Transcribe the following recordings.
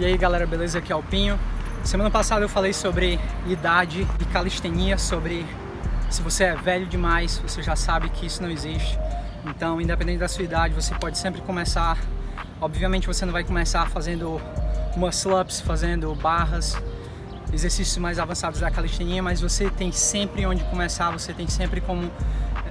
E aí galera, beleza? Aqui é o Pinho. Semana passada eu falei sobre idade e calistenia, sobre se você é velho demais, você já sabe que isso não existe. Então, independente da sua idade, você pode sempre começar. Obviamente você não vai começar fazendo muscle-ups, fazendo barras, exercícios mais avançados da calistenia, mas você tem sempre onde começar, você tem sempre como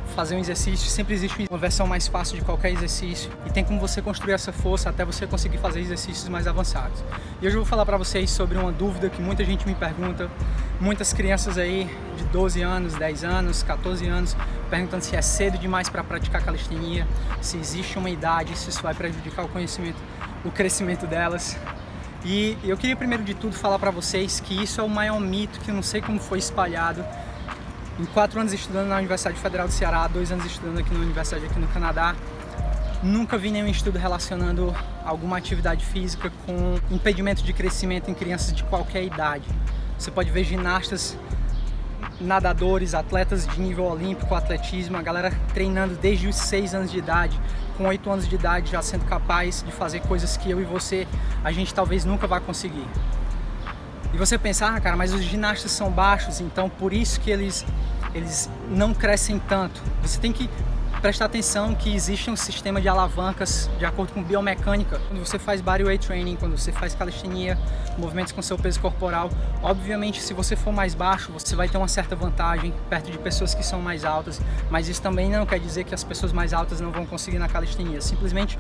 fazer um exercício, sempre existe uma versão mais fácil de qualquer exercício e tem como você construir essa força até você conseguir fazer exercícios mais avançados. E hoje eu vou falar para vocês sobre uma dúvida que muita gente me pergunta, muitas crianças aí de 12 anos, 10 anos, 14 anos, perguntando se é cedo demais para praticar calistenia, se existe uma idade, se isso vai prejudicar o conhecimento, o crescimento delas. E eu queria primeiro de tudo falar para vocês que isso é o maior mito que eu não sei como foi espalhado em quatro anos estudando na Universidade Federal do Ceará, dois anos estudando aqui na Universidade aqui no Canadá, nunca vi nenhum estudo relacionando alguma atividade física com impedimento de crescimento em crianças de qualquer idade. Você pode ver ginastas, nadadores, atletas de nível olímpico, atletismo, a galera treinando desde os seis anos de idade, com oito anos de idade já sendo capaz de fazer coisas que eu e você, a gente talvez nunca vá conseguir. E você pensar, ah, cara, mas os ginastas são baixos, então por isso que eles eles não crescem tanto. Você tem que prestar atenção que existe um sistema de alavancas de acordo com biomecânica. Quando você faz bodyweight training, quando você faz calistenia, movimentos com seu peso corporal, obviamente se você for mais baixo, você vai ter uma certa vantagem perto de pessoas que são mais altas, mas isso também não quer dizer que as pessoas mais altas não vão conseguir na calistenia. Simplesmente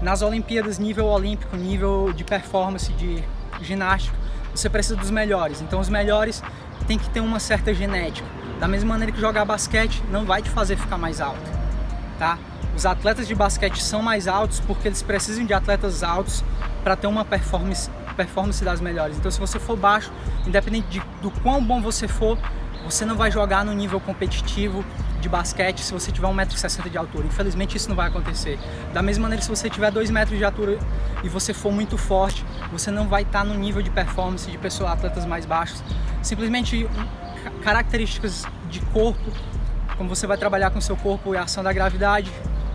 nas Olimpíadas, nível olímpico, nível de performance de ginástica, você precisa dos melhores. Então os melhores têm que ter uma certa genética. Da mesma maneira que jogar basquete não vai te fazer ficar mais alto, tá? Os atletas de basquete são mais altos porque eles precisam de atletas altos para ter uma performance, performance das melhores. Então, se você for baixo, independente de, do quão bom você for, você não vai jogar no nível competitivo de basquete se você tiver 1,60m de altura. Infelizmente isso não vai acontecer. Da mesma maneira, se você tiver 2 metros de altura e você for muito forte, você não vai estar no nível de performance de pessoas atletas mais baixos. Simplesmente características de corpo, como você vai trabalhar com seu corpo e a ação da gravidade,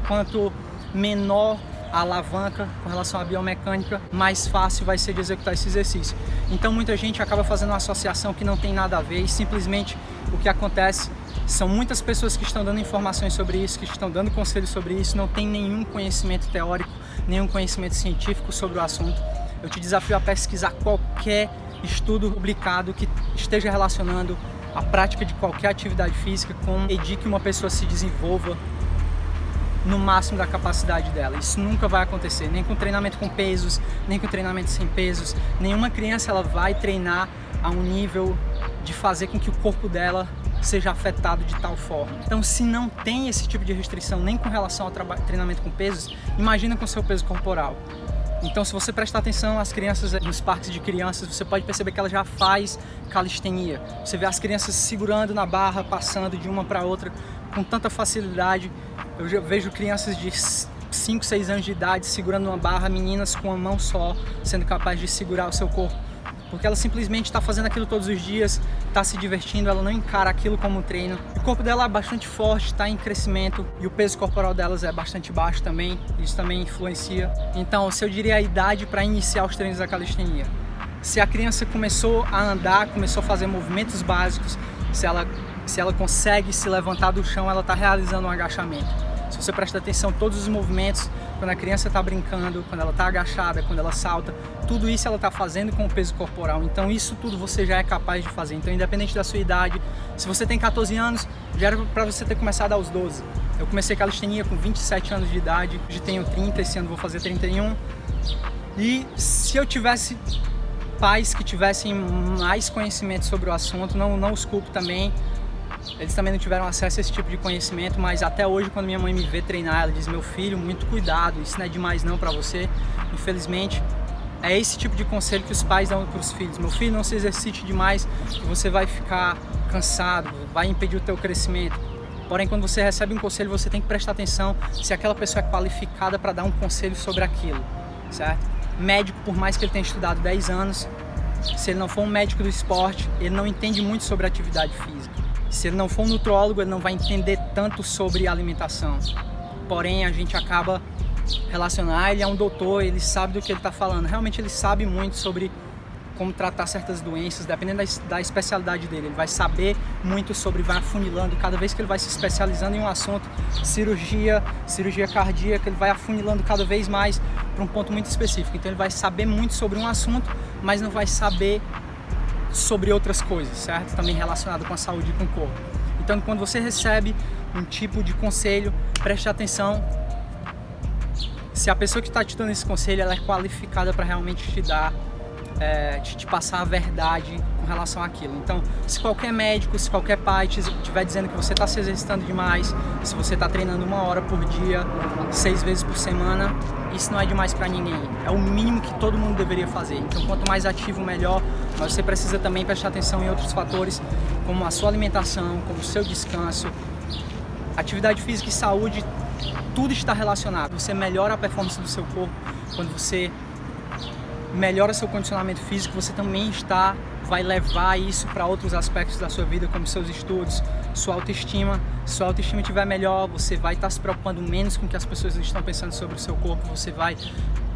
quanto menor a alavanca com relação à biomecânica, mais fácil vai ser de executar esse exercício. Então muita gente acaba fazendo uma associação que não tem nada a ver e simplesmente o que acontece são muitas pessoas que estão dando informações sobre isso, que estão dando conselhos sobre isso, não tem nenhum conhecimento teórico, nenhum conhecimento científico sobre o assunto. Eu te desafio a pesquisar qualquer estudo publicado que esteja relacionando a prática de qualquer atividade física com impedir que uma pessoa se desenvolva no máximo da capacidade dela. Isso nunca vai acontecer, nem com treinamento com pesos, nem com treinamento sem pesos. Nenhuma criança ela vai treinar a um nível de fazer com que o corpo dela seja afetado de tal forma. Então, se não tem esse tipo de restrição nem com relação ao treinamento com pesos, imagina com seu peso corporal. Então, se você prestar atenção às crianças nos parques de crianças, você pode perceber que ela já faz calistenia. Você vê as crianças segurando na barra, passando de uma para outra com tanta facilidade. Eu já vejo crianças de 5, 6 anos de idade segurando uma barra, meninas com uma mão só, sendo capazes de segurar o seu corpo porque ela simplesmente está fazendo aquilo todos os dias, está se divertindo, ela não encara aquilo como um treino. O corpo dela é bastante forte, está em crescimento e o peso corporal delas é bastante baixo também, isso também influencia. Então, se eu diria a idade para iniciar os treinos da calistenia, se a criança começou a andar, começou a fazer movimentos básicos, se ela, se ela consegue se levantar do chão, ela está realizando um agachamento. Se você presta atenção todos os movimentos, quando a criança está brincando, quando ela está agachada, quando ela salta, tudo isso ela está fazendo com o peso corporal. Então isso tudo você já é capaz de fazer. Então independente da sua idade, se você tem 14 anos, já era para você ter começado aos 12. Eu comecei calistenia com 27 anos de idade, hoje tenho 30, esse ano vou fazer 31. E se eu tivesse pais que tivessem mais conhecimento sobre o assunto, não, não os culpo também, eles também não tiveram acesso a esse tipo de conhecimento, mas até hoje quando minha mãe me vê treinar, ela diz: "Meu filho, muito cuidado, isso não é demais não para você". Infelizmente, é esse tipo de conselho que os pais dão para os filhos. Meu filho, não se exercite demais, você vai ficar cansado, vai impedir o teu crescimento. Porém, quando você recebe um conselho, você tem que prestar atenção se aquela pessoa é qualificada para dar um conselho sobre aquilo, certo? Médico, por mais que ele tenha estudado 10 anos, se ele não for um médico do esporte, ele não entende muito sobre atividade física. Se ele não for um nutrólogo, ele não vai entender tanto sobre alimentação. Porém, a gente acaba relacionar, ele é um doutor, ele sabe do que ele está falando. Realmente ele sabe muito sobre como tratar certas doenças, dependendo da, da, especialidade dele. Ele vai saber muito sobre, vai afunilando, cada vez que ele vai se especializando em um assunto, cirurgia, cirurgia cardíaca, ele vai afunilando cada vez mais para um ponto muito específico. Então ele vai saber muito sobre um assunto, mas não vai saber sobre outras coisas, certo? Também relacionado com a saúde e com o corpo. Então quando você recebe um tipo de conselho, preste atenção se a pessoa que está te dando esse conselho ela é qualificada para realmente te dar é, de te passar a verdade com relação àquilo. Então, se qualquer médico, se qualquer pai estiver dizendo que você está se exercitando demais, se você está treinando uma hora por dia, seis vezes por semana, isso não é demais para ninguém. É o mínimo que todo mundo deveria fazer. Então, quanto mais ativo, melhor. Mas você precisa também prestar atenção em outros fatores, como a sua alimentação, como o seu descanso, atividade física e saúde. Tudo está relacionado. Você melhora a performance do seu corpo quando você melhora seu condicionamento físico, você também está vai levar isso para outros aspectos da sua vida, como seus estudos, sua autoestima. Se sua autoestima estiver melhor, você vai estar se preocupando menos com o que as pessoas estão pensando sobre o seu corpo, você vai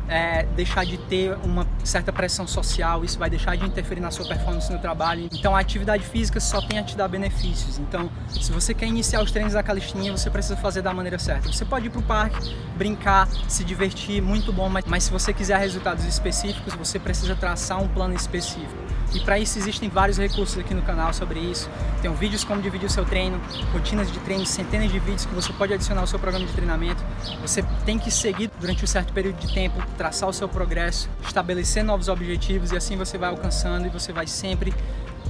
é, deixar de ter uma certa pressão social, isso vai deixar de interferir na sua performance no trabalho. Então a atividade física só tem a te dar benefícios. Então, se você quer iniciar os treinos da calistenia, você precisa fazer da maneira certa. Você pode ir para o parque, brincar, se divertir, muito bom, mas, mas se você quiser resultados específicos, você precisa traçar um plano específico. E para isso existem vários recursos aqui no canal sobre isso. Tem vídeos como dividir o seu treino, rotinas de treino, centenas de vídeos que você pode adicionar ao seu programa de treinamento. Você tem que seguir durante um certo período de tempo, traçar o seu progresso, estabelecer novos objetivos e assim você vai alcançando e você vai sempre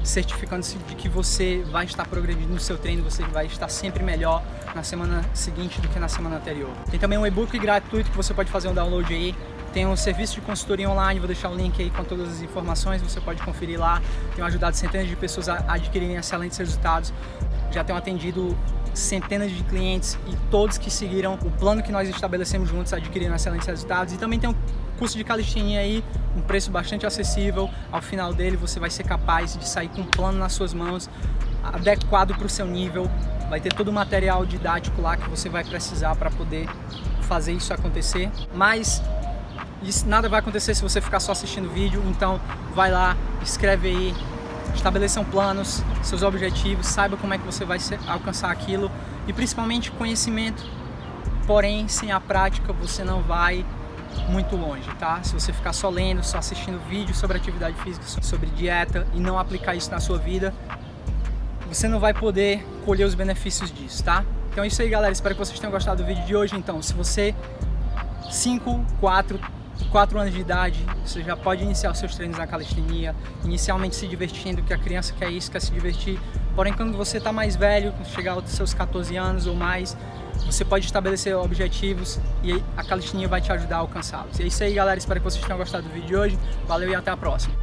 certificando-se de que você vai estar progredindo no seu treino, você vai estar sempre melhor na semana seguinte do que na semana anterior. Tem também um e-book gratuito que você pode fazer um download aí tem um serviço de consultoria online, vou deixar o link aí com todas as informações, você pode conferir lá. Tenho ajudado centenas de pessoas a adquirirem excelentes resultados. Já tenho atendido centenas de clientes e todos que seguiram o plano que nós estabelecemos juntos adquiriram excelentes resultados. E também tem um curso de calistenia aí, um preço bastante acessível. Ao final dele você vai ser capaz de sair com um plano nas suas mãos, adequado para o seu nível. Vai ter todo o material didático lá que você vai precisar para poder fazer isso acontecer. Mas nada vai acontecer se você ficar só assistindo vídeo, então vai lá, escreve aí, estabeleçam planos, seus objetivos, saiba como é que você vai alcançar aquilo e principalmente conhecimento. Porém, sem a prática você não vai muito longe, tá? Se você ficar só lendo, só assistindo vídeos sobre atividade física, sobre dieta e não aplicar isso na sua vida, você não vai poder colher os benefícios disso, tá? Então é isso aí, galera. Espero que vocês tenham gostado do vídeo de hoje. Então, se você 5, 4, 4 anos de idade, você já pode iniciar os seus treinos na calistenia, inicialmente se divertindo, que a criança quer isso, quer se divertir. Porém, quando você está mais velho, chegar aos seus 14 anos ou mais, você pode estabelecer objetivos e a calistenia vai te ajudar a alcançá-los. E é isso aí, galera. Espero que vocês tenham gostado do vídeo de hoje. Valeu e até a próxima.